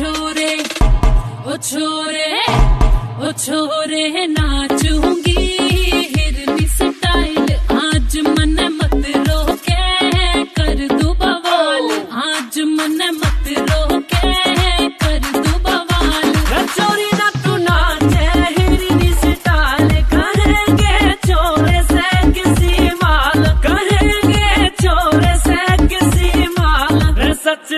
छोरे, ओ छोरे ओ छोरे, नाचूँगी। हिरनी स्टाइल आज मन मत रोके, कर दू बवाल। आज मन मत रोके, कर दू बवाल। छोरी ना तू नाचे, हिरनी स्टाइल कहेंगे छोरे से किसी माल। कहेंगे छोरे से किसी माल। सच